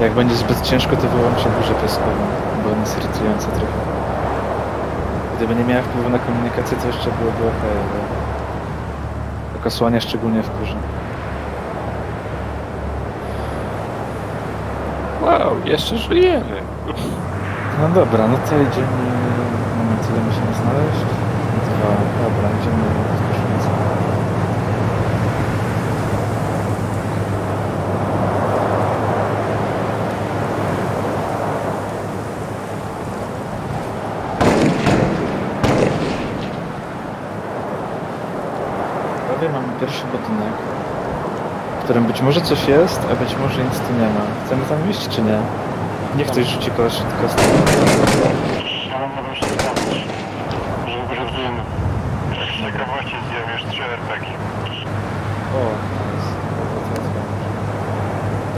Jak będzie zbyt ciężko, to wyłączę burzę piaskową, bo ona jest irytująca trochę. Gdyby nie miała wpływu na komunikację, to jeszcze byłoby ok, ale... Tylko słania szczególnie w. Wow, jeszcze żyjemy. No dobra, no to idziemy... Moment, ile musimy znaleźć? Dwa. Dobra, idziemy w Kruszwicę. Prawie mamy pierwszy budynek, w którym być może coś jest, a być może nic tu nie ma. Chcemy tam iść, czy nie? Niech ktoś rzuci kogoś kostkę. Ja mam nową sprawność, że wyrzutujemy. Z ciekawości zjem już trzy RPG. O, jest.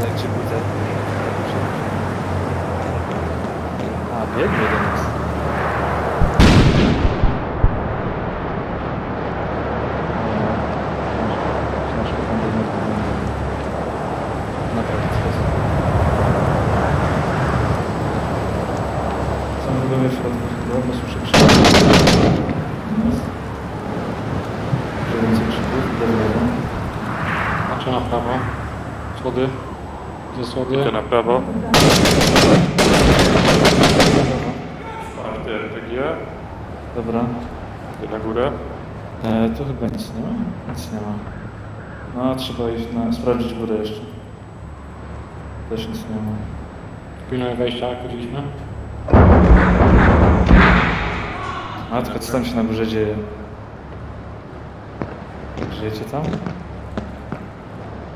Leci butel. A, biegnie do nas. O, Ciężko tam do niego będzie. Naprawdę wchodzę. Co my robimy w środku? Bo słyszę krzyki. Że więcej krzyków, do lewo. Patrzę na prawo. Schody. Gdzie schody? Idę na prawo. Czwarty RPG. Dobra. Idę na górę. E, tu chyba nic nie ma? Nic nie ma. No, trzeba iść na... sprawdzić górę jeszcze. Też nic nie ma. Pilnuję wejścia, jak chodziliśmy. Matko, co tam się na górze dzieje? Żyjecie tam?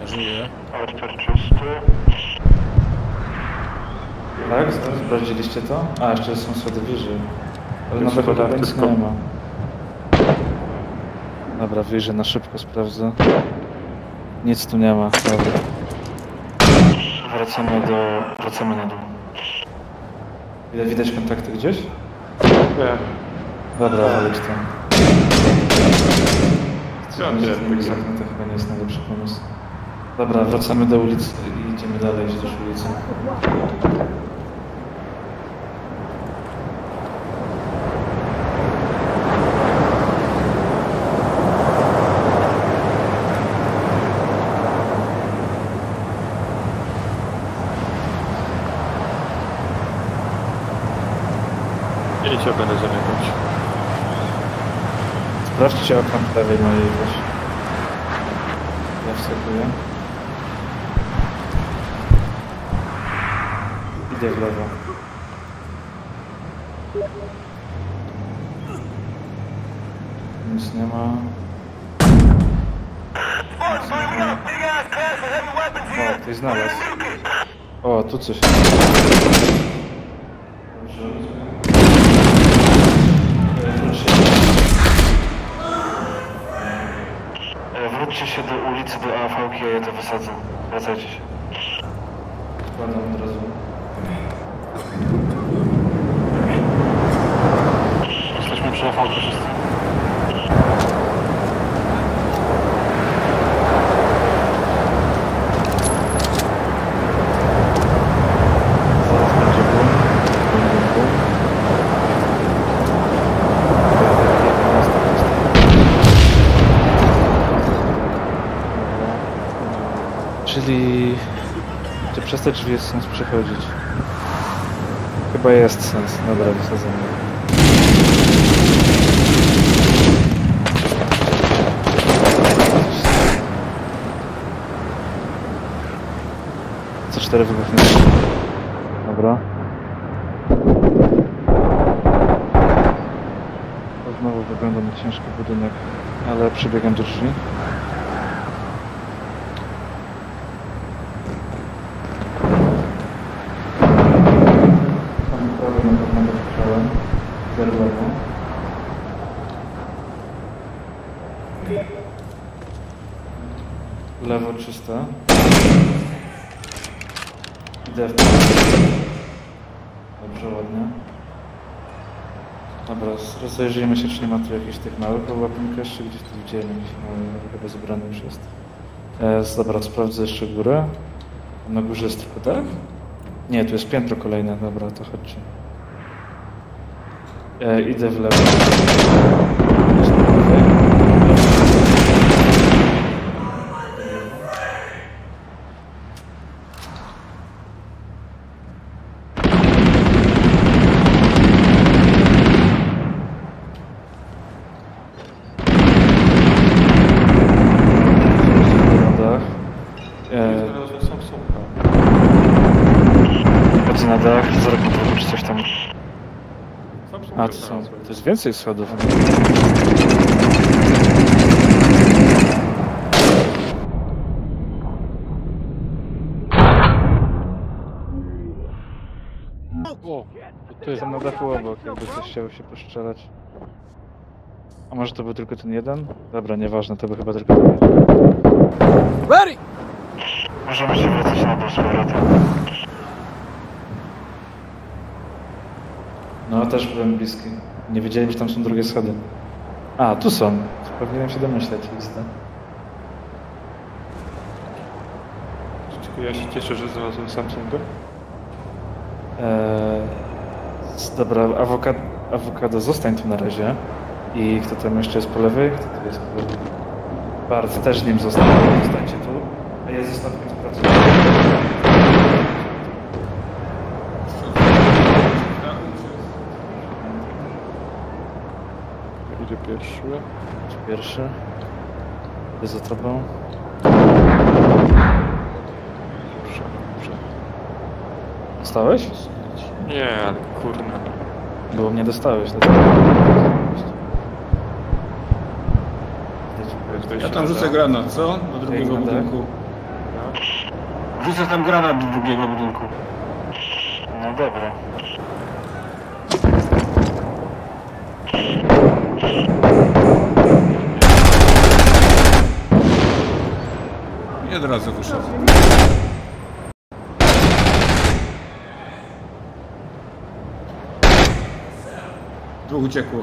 Żyję. Archer czysty. Tak? Sprawdziliście to? A, jeszcze są schody wyżej. Ale Jest schodach chyba nic nie ma. Dobra, wyjrzę na szybko, sprawdzę. Nic tu nie ma, dobra. Wracamy do... wracamy na dół. Ile widać kontakty gdzieś? Nie. Dobra, walić tam. Piąty RPG. Egzamin to chyba nie jest najlepszy pomysł. Dobra, wracamy do ulicy i idziemy dalej wzdłuż ulicy. Idźcie, będę zamykać. Sprawdźcie okno po prawej mojej weź. Ja wskakuję. Idę w lewo. Nic nie ma. O, ktoś znalazł. O, tu coś. E, wróćcie. Się do ulicy, do AVK, ja to wysadzę. Wracajcie się. Składam od razu. Jesteśmy przy FV wszyscy. Zaraz będzie bum. Bum, bum, bum. Czyli... Czy przez te drzwi jest sens przechodzić? Chyba jest sens. Dobra, wysadzamy. Co cztery wybuchnie. Dobra. To Znowu wygląda na ciężki budynek, ale przebiegam do drzwi. Tam prawie na pewno dostrzałem. Zerwową. Lewo czyste. Idę w Dobrze, ładnie. Dobra, rozejrzyjmy się, czy nie ma tu jakichś tych małych łapinka jeszcze gdzieś tu widziałem jakiś mały, chyba zebrany już jest. E, dobra, sprawdzę jeszcze górę. Na górze jest tylko dach? Nie, tu jest piętro kolejne, dobra, to chodźcie. E, idę w lewo. Na dach. E, Znalazłem Samsunga. Chodzę na dach, zaraz kontroluję, czy coś tam... Samsunga A, to są... To jest więcej schodów. O, to ty. Są na dachu obok, jakby coś chciało się poszczelać. A może to był tylko ten jeden? Dobra, nieważne, to był chyba tylko ten jeden. Możemy się wracać na dół z powrotem. No, też byłem bliski. Nie wiedziałem, że tam są drugie schody. A, tu są. Powinienem się domyśleć, listę. Tylko ja się cieszę, że znalazłem Samsunga. Eee, dobra, awokado, awokado, zostań tu na razie. I kto tam jeszcze jest po lewej? Kto tu jest po lewej? Bart też nim zostań. Zostańcie tu. A ja zostanę z pracą. Ja idę pierwszy. Pierwszy. Idę za tobą. Dobrze, dobrze. Dostałeś? Nie, ale kurna. Bo mnie dostałeś. dlatego- Ja tam rzucę granat, co? Do drugiego budynku. Rzucę tam granat do drugiego budynku. No dobra. I od razu wyszedł. Dwóch uciekło.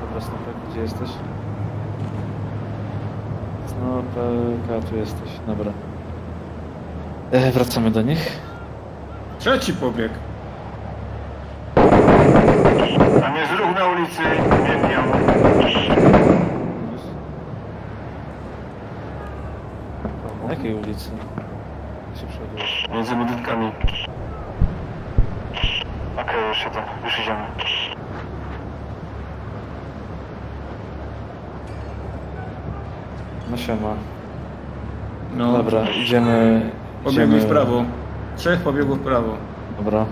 Dobra, Snopek, gdzie jesteś? Snopek, tu jesteś, dobra. E, wracamy do nich. Trzeci pobieg. Tam jest ruch na ulicy, biegnie. Na jakiej ulicy? Między budynkami. Okej, już idę, już idziemy. No siema. No. Dobra, idziemy... Pobiegli idziemy... w prawo. Trzech pobiegło w prawo. Dobra.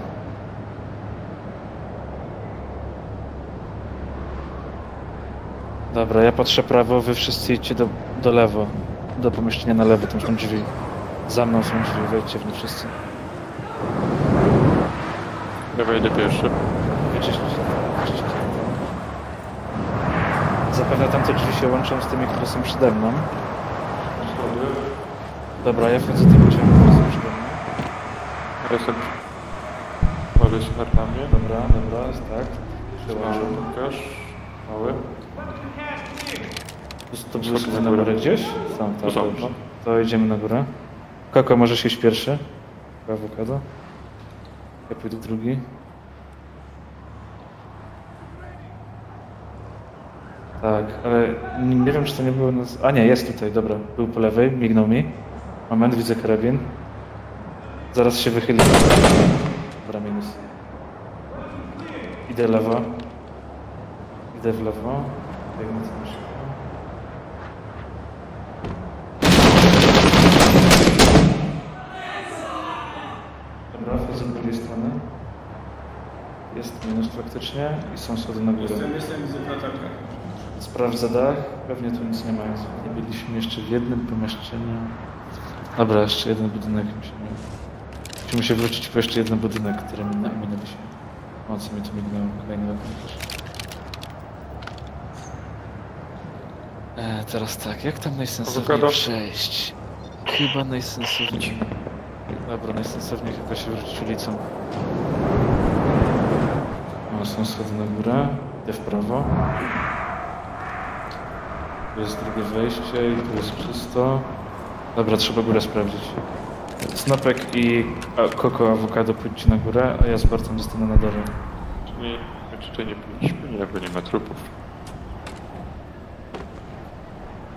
Dobra, ja patrzę prawo, wy wszyscy idźcie do, do lewo. Do pomieszczenia na lewo, tam są drzwi. Za mną są drzwi, wejdźcie w nie wszyscy. Ja wejdę pierwszy. Wyczyśćcie wyczyśćcie. Zapewne tamte drzwi się łączą z tymi, które są przede mną. Dobra, ja wchodzę tymi drzwiami, które są przede mną. Reset. Mały smar na mnie. Dobra, dobra, jest tak. Się. Mały Łukasz. Mały. To, to było sobie na górę gdzieś? Tam, są, dobrze. no. To idziemy na górę. Koko, możesz iść pierwszy. Awokado. Ja pójdę drugi. Tak, ale nie, wiem, czy to nie było... Nas... A nie, jest tutaj, dobra. Był po lewej, mignął mi. Moment, widzę karabin. Zaraz się wychyli. Dobra, minus. Idę lewo. Idę w lewo. Biegnę szybko. Dobra, wchodzę z drugiej strony. Jest minus faktycznie i są schody na górę. Jestem, jestem, widzę w latarkach. Sprawdzę dach. Pewnie tu nic nie ma. Nie byliśmy jeszcze w jednym pomieszczeniu. Dobra, jeszcze jeden budynek musimy. Musimy się wrócić po jeszcze jeden budynek, który minę- minęliśmy. O, co mi tu mignęło? Kolejny okno. E, teraz tak, jak tam najsensowniej przejść? Chyba najsensowniej... Dobra, najsensowniej chyba się wrócić ulicą. O, są schody na górę. Idę w prawo. Tu jest drugie wejście i tu jest czysto. Dobra, trzeba górę sprawdzić. Snopek i Koko Awokado pójdźcie na górę, a ja z Bartem zostanę na dole. Nie, my tutaj nie nie, bo nie ma trupów.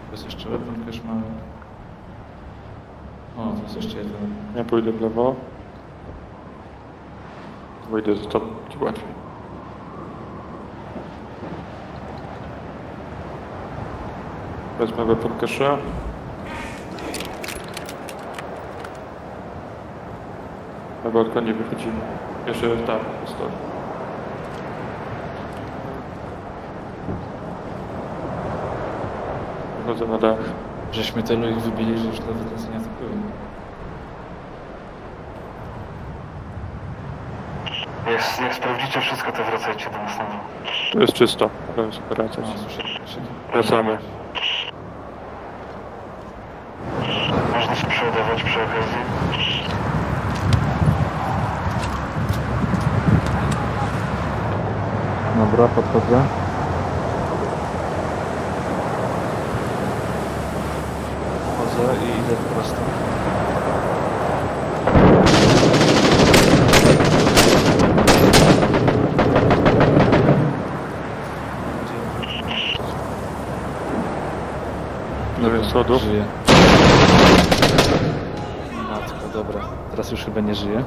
To jest jeszcze weapon cache mały. O, to jest jeszcze jeden. Ja pójdę w lewo. Wejdę za tobą, ci łatwiej. Wezmę weapon cache'a. Na balkonie wychodzimy. Jeszcze tam, stoi. Wychodzę na dach. Żeśmy tylu ich wybili, że już nawet nas nie atakują. Jak, jak sprawdzicie wszystko, to wracajcie do nas na dół. To jest czysto. Możemy sobie wracać. Wracamy. Można się przeładować przy okazji. Dobra, podchodzę. Wchodzę i idę prosto. Dobra, schodów. Żyje. Matko, dobra. Teraz już chyba nie żyje.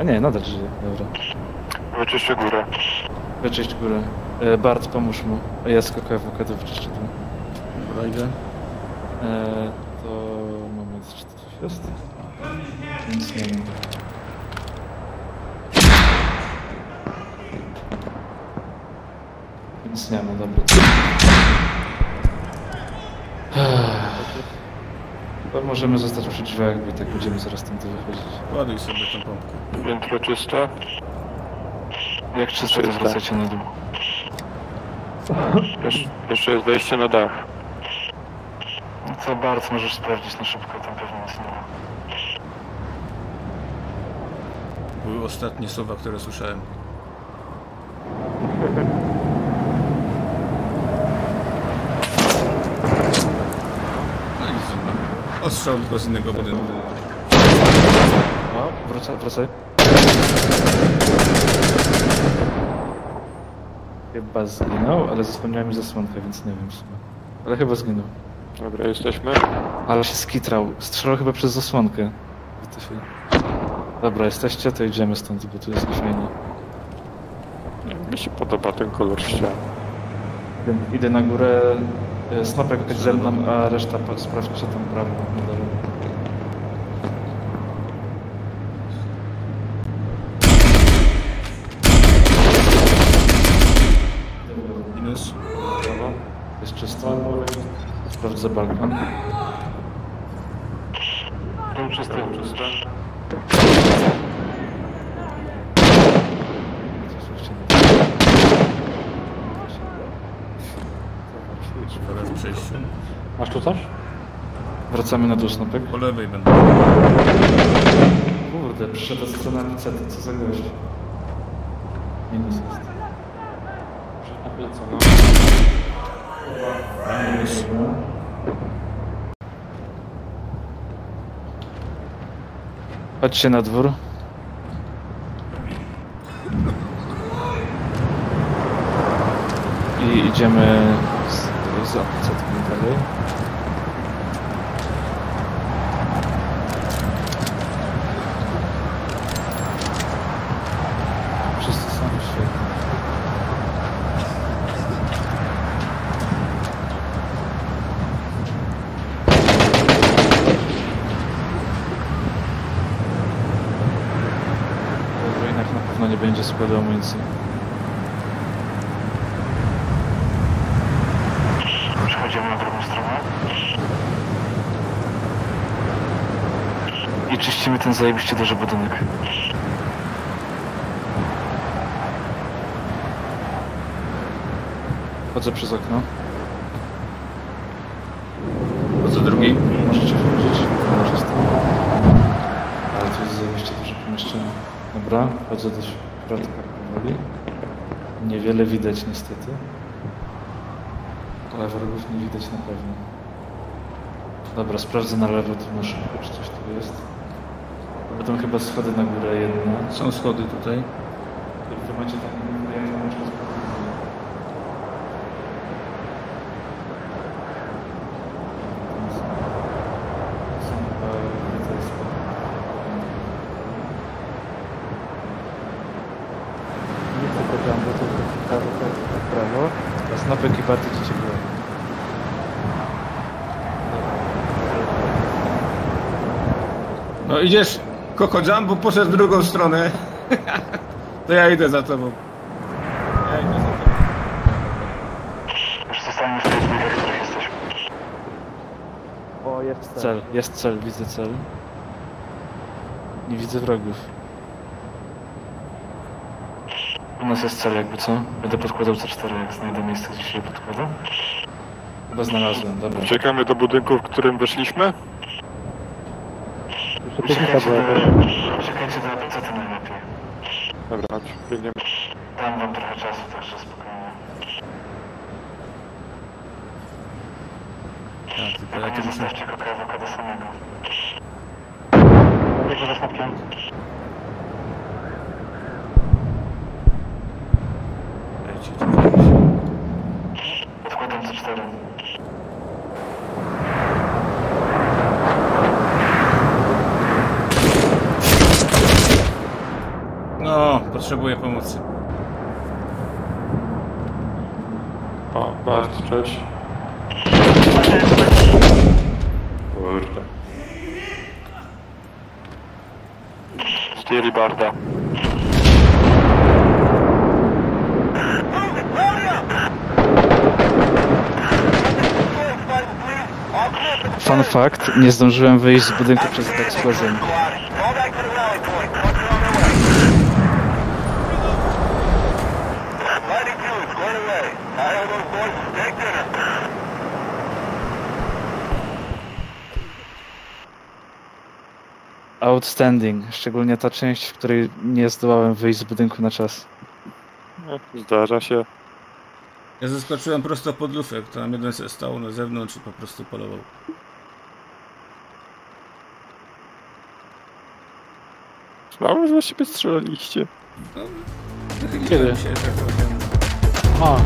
A nie, nadal żyje, dobra. Wyczyszczę górę. Wyczyść górę. E, Bart, pomóż mu. A Ja skokuję awokado wyczyszczę tu. Dobra, idę. E, to moment, czy to coś jest? Nic nie ma. Nic nie ma, dobra. Chyba możemy zostać przy drzwiach, bo i tak będziemy zaraz stąd wychodzić. Ładuj sobie tą pompkę. Piętro czyste. Jak czysto, to Czysto. wracajcie na dół. Jesz jeszcze jest wejście na dach. No co bardzo możesz sprawdzić na szybko, tam pewnie nic nie ma. Były ostatnie słowa, które słyszałem. No zobacz. Ostrzał tylko z innego budynku. O, wracaj, wracaj. Chyba zginął, ale zasłoniła mi zasłonkę, więc nie wiem w sumie. Ale chyba zginął. Dobra, jesteśmy. Ale się skitrał. Strzelał chyba przez zasłonkę. WTF. Dobra, jesteście, to idziemy stąd, bo tu jest niefajnie. Mi się podoba ten kolor ścian. Idę, na górę. e, Snopek ze mną, a reszta sprawdźcie tam prawo na dole. Minus. Prawo. Jest czysto. Sprawdzę balkon. Czysty. Czyste. Pora w przejściu. Masz tu coś? Wracamy na dół, Snopek. Po lewej będę. Kurde, przyszedł od strony Anicety, co za gość. Minus jest. Na plecy, no. Minus. Chodźcie na dwór. I idziemy z, z Anicetką dalej. Wszyscy są świetni. W ruinach na pewno nie będzie składu amunicji. Przechodzimy na drugą stronę. I czyścimy ten zajebiście duży budynek. Chodzę przez okno. Po co drugi? Możecie wchodzić. Ale to jest zajebiście duże pomieszczenie. Dobra, wchodzę do powoli. Niewiele widać niestety. Ale wrogów nie widać na pewno. Dobra, sprawdzę na lewo tu szybko, czy coś tu jest. Potem chyba schody na górę jedne. Są schody tutaj. Jak wy macie tam jak tam można Są chyba widzę schody. Nie tylko Jumbo, tylko w prawo, tak, w prawo. A Snopek i Barty ci cię były. No idziesz, Koko Jumbo poszedł w drugą stronę. to ja idę za tobą. Ja idę za tobą. Już zostaniemy w tej w której jesteśmy. O, jest cel, jest cel, widzę cel. Nie widzę wrogów. U nas jest cel jakby co? Będę podkładał C4 jak znajdę miejsce gdzie się je podkłada. Chyba znalazłem, dobra. Uciekamy do budynku, w którym weszliśmy? Uciekajcie do, uciekajcie do APC najlepiej. Dobra, chodź, biegniemy. Dam wam trochę czasu, także spokojnie. Tak, tylko ja Tylko tu nie muszę... zostawcie koka awokado samego. Biegł za snopkiem. Dajcie, czekajcie. Podkładam C4. Potrzebuję pomocy. O, bardzo, cześć. Kurde. Zdjęli Barda. Fun fact, nie zdążyłem wyjść z budynku przez eksplozję. Outstanding, szczególnie ta część, w której nie zdołałem wyjść z budynku na czas. No, Zdarza się. Ja zeskoczyłem prosto pod lufę, tam jeden se stał na zewnątrz i po prostu polował. Myślałem, że właściwie strzelaliście. Wychyliłem się, tak powiem. A,